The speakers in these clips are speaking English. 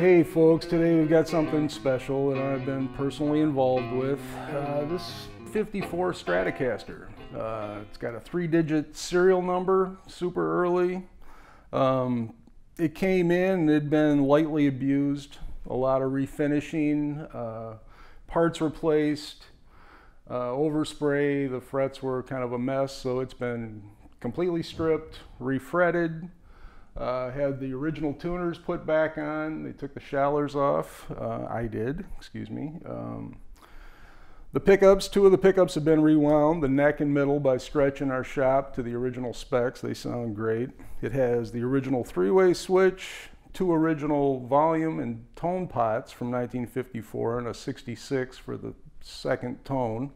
hey folks, today we've got something special that I've been personally involved with. Uh, this 54 Stratocaster. Uh, it's got a three digit serial number, super early. Um, it came in, it had been lightly abused, a lot of refinishing, uh, parts replaced, uh, overspray, the frets were kind of a mess, so it's been completely stripped, refretted, uh, had the original tuners put back on. They took the Schallers off. Uh, I did, excuse me. Um, the pickups, two of the pickups have been rewound, the neck and middle by Stretch in our shop to the original specs. They sound great. It has the original three-way switch, two original volume and tone pots from 1954 and a 66 for the second tone.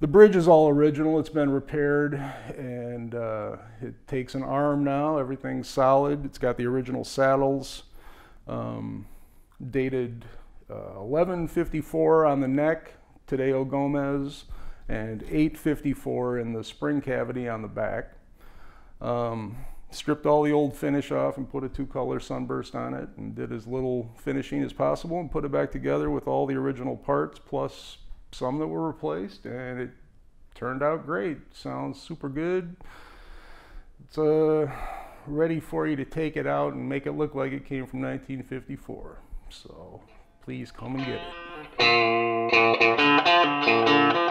The bridge is all original. It's been repaired and uh, it takes an arm now. Everything's solid. It's got the original saddles, um, dated uh, 1154 on the neck, Tadeo Gomez, and 854 in the spring cavity on the back. Um, stripped all the old finish off and put a two color sunburst on it and did as little finishing as possible and put it back together with all the original parts plus some that were replaced, and it turned out great. Sounds super good. It's uh, ready for you to take it out and make it look like it came from 1954. So please come and get it.